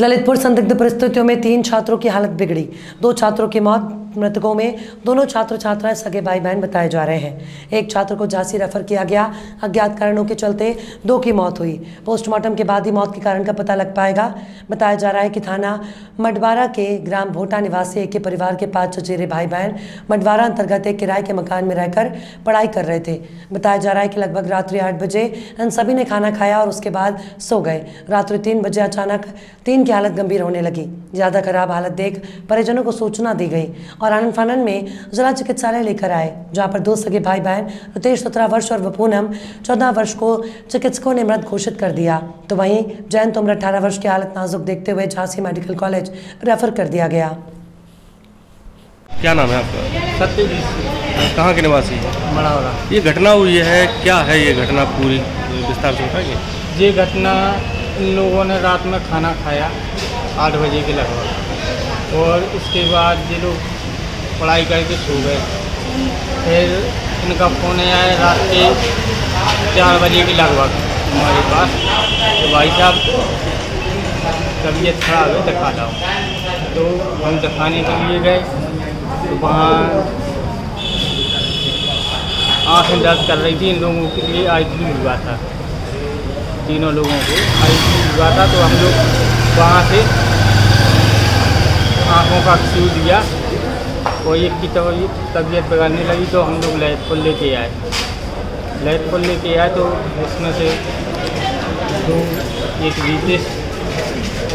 ललितपुर संदिग्ध परिस्थितियों में तीन छात्रों की हालत बिगड़ी। दो छात्रों की मौत मृतकों में दोनों छात्र छात्राएँ सगे भाई बहन बताए जा रहे हैं। एक छात्र को झांसी रेफर किया गया। अज्ञात कारणों के चलते दो की मौत हुई। पोस्टमार्टम के बाद ही मौत के कारण का पता लग पाएगा। बताया जा रहा है कि थाना मडवारा के ग्राम भोटा निवासी एक के परिवार के पाँच चचेरे भाई बहन मडवारा अंतर्गत एक किराए के मकान में रहकर पढ़ाई कर रहे थे। बताया जा रहा है कि लगभग रात्रि आठ बजे इन सभी ने खाना खाया और उसके बाद सो गए। रात्रि तीन बजे अचानक तीन की हालत गंभीर होने लगी। ज़्यादा खराब हालत देख परिजनों को सूचना दी गई आनंद फानन में जिला चिकित्सालय लेकर आए जहाँ पर दो सगे भाई बहन रितेश सत्रह वर्ष और वपूनम चौदह वर्ष को चिकित्सकों ने मृत घोषित कर दिया। तो वहीं जयंत उम्र अठारह वर्ष की हालत नाजुक देखते हुए झांसी मेडिकल कॉलेज रेफर कर दिया गया। क्या नाम है आपका? सत्यजीत कहाँ के निवासी मड़ावरा ये घटना हुई है क्या है ये घटना पूरी? विस्तार से बताएँगे ये घटना इन लोगों ने रात में खाना खाया आठ बजे के लगभग। और उसके बाद ये लोग पढ़ाई करके सो गए। फिर इनका फ़ोन आया रात के चार बजे के लगभग हमारे पास। तो भाई साहब, तबीयत खराब है, दिखा लाओ तो हम दिखाने के लिए गए। तो वहाँ आँखें दर्द कर रही थी इन लोगों के लिए आई हुआ था। तीनों लोगों को आई हुआ था। तो हम लोग वहाँ से आँखों का क्यू दिया। और एक की तबीयत तबीयत बिगड़ने लगी तो हम लोग लैथपुर लेके आए। लैथपुर लेके आए तो उसमें से दो एक रितेश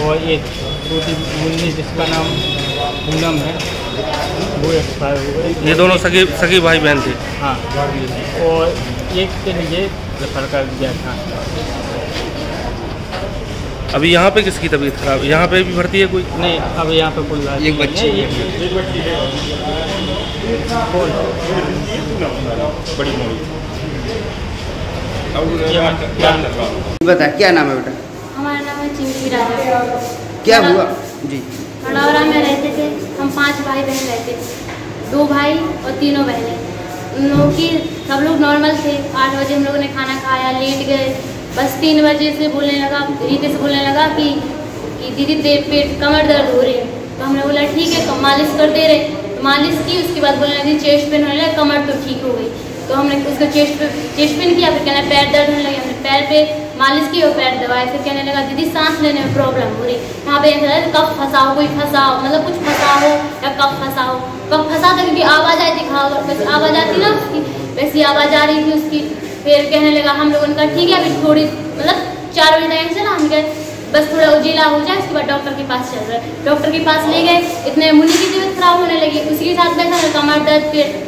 और एक छोटी मुन्नी जिसका नाम पूनम है वो एक्सपायर हो गई ये दोनों सगी सगी भाई बहन थे? हाँ। और एक के लिए रेफर कर दिया था। अभी यहाँ पे किसकी तबीयत खराब? है यहाँ पे भी भर्ती है कोई? नहीं अब यहाँ पे कोई एक बच्ची है। बता क्या नाम है बेटा? हमारा नाम है चिंकी राजा क्या हुआ? जी। खड़ौरा में रहते थे। हम पाँच भाई बहन रहते थे। दो भाई और तीनों बहनें। उन लोगों की सब लोग नॉर्मल थे। आठ बजे हम लोगों ने खाना खाया लेट गए। बस तीन बजे से बोलने लगा रीते से बोलने लगा कि कि दीदी तेरे पेट कमर दर्द हो रही है। तो हमने बोला, ठीक है मालिश कर दे रहे तो मालिश की, उसके बाद बोलने लगी, चेस्ट पेन होने लगा, कमर तो ठीक हो गई। तो हमने उसका चेस्ट पे, चेस्ट पेन किया, फिर कहना, पैर दर्द होने लगे। हमने पैर पे मालिश की और पैर दबाए। फिर कहने लगा, दीदी, सांस लेने में प्रॉब्लम हो रही यहाँ पे ऐसा है कब फंसाओ, कोई फंसाओ मतलब कुछ फंसाओ या कब फंसाओ। कब फंसा था क्योंकि आवाज़ आई थी खाओ वैसे आवाज़ आती ना उसकी, वैसी आवाज़ आ रही थी उसकी। फिर कहने लगा, हम लोगों ने कहा, ठीक है, अभी थोड़ी मतलब चार बजे टाइम से ना हम गए, बस थोड़ा उजीला हो जाए, उसके बाद डॉक्टर के पास चल रहे डॉक्टर के पास ले गए, इतने मुन्नी की तबीयत खराब होने लगी, उसी के साथ बैठा कमर दर्द पेट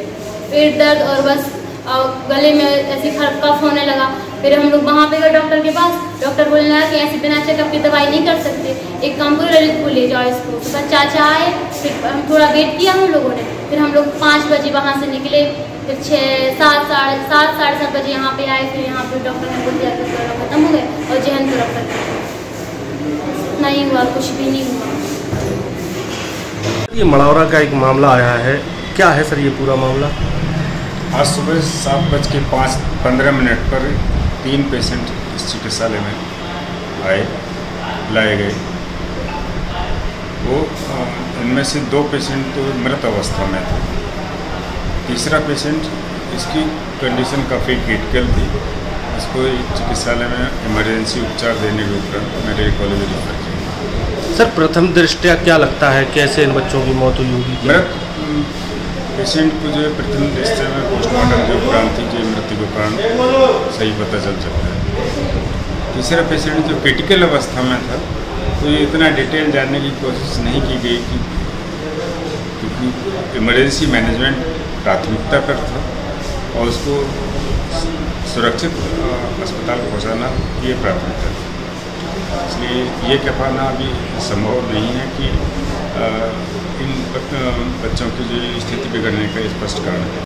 पेट दर्द और बस, और गले में ऐसे कफ होने लगा। फिर हम लोग वहाँ पे गए डॉक्टर के पास डॉक्टर बोलने लगा कि ऐसे बिना चेकअप की दवाई नहीं कर सकते। एक काम करो, ललित को ले जाओ इसको। बाद चाचा आए, फिर हम थोड़ा वेट किया हम लोगों ने। फिर हम लोग पाँच बजे वहाँ से निकले। फिर छः सात साढ़े सात साढ़े सात बजे यहाँ पे आए फिर यहाँ पे डॉक्टर ने बोल दिया कि कोरोना खत्म हो गए और जहन रेफर कर नहीं हुआ कुछ भी नहीं हुआ। ये मड़ौरा का एक मामला आया है। क्या है सर ये पूरा मामला? आज सुबह सात बज के पाँच पंद्रह मिनट पर तीन पेशेंट इस चिकित्सालय में आए लाए गए। वो इनमें से दो पेशेंट तो मृत अवस्था में थे। तीसरा पेशेंट इसकी कंडीशन काफ़ी क्रिटिकल थी। इसको एक चिकित्सालय में इमरजेंसी उपचार देने के उपरांत मेडिकल कॉलेज रेफर किया। सर प्रथम दृष्टया क्या लगता है? कैसे इन बच्चों की मौत हुई होगी? मृत पेशेंट को जो है प्रथम दृष्टि में पोस्टमार्टम के उपरांत थी जो मृत्यु के कारण सही पता चल सकता है। तीसरा पेशेंट जो क्रिटिकल अवस्था में था तो ये इतना डिटेल जानने की कोशिश नहीं की गई कि क्योंकि इमरजेंसी मैनेजमेंट प्राथमिकता पर था और उसको सुरक्षित अस्पताल पहुंचाना ये प्राथमिकता थी। इसलिए ये कह पाना अभी संभव नहीं है कि इन बच्चों की जो स्थिति बिगड़ने का स्पष्ट कारण है।